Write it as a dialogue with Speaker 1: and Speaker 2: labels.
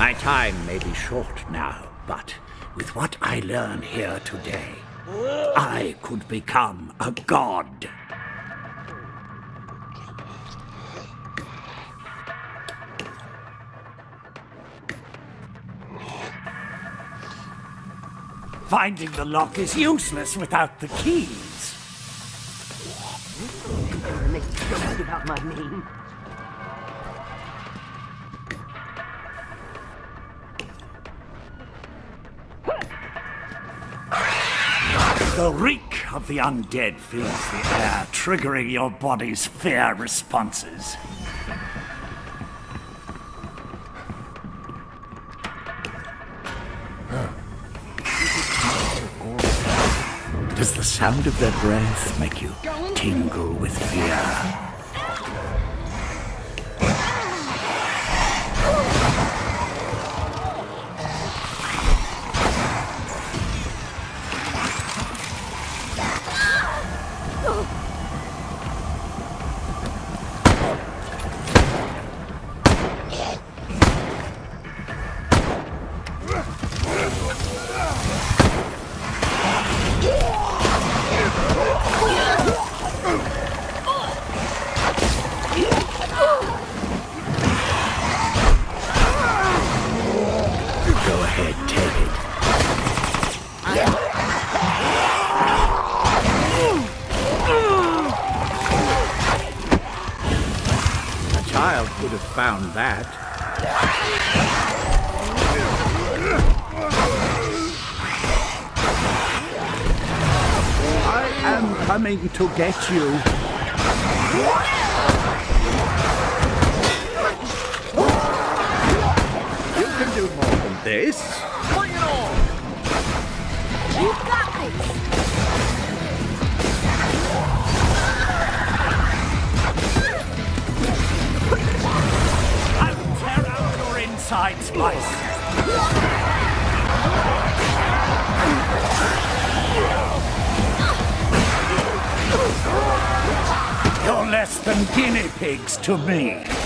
Speaker 1: My time may be short now, but with what I learn here today, I could become a god. Finding the lock is useless without the keys.
Speaker 2: Make about my name.
Speaker 1: The reek of the undead fills the air, triggering your body's fear responses. Does the sound of their breath make you tingle with fear? Child could have found that. I am coming to get you. You can do more than this. You're less than guinea pigs to me.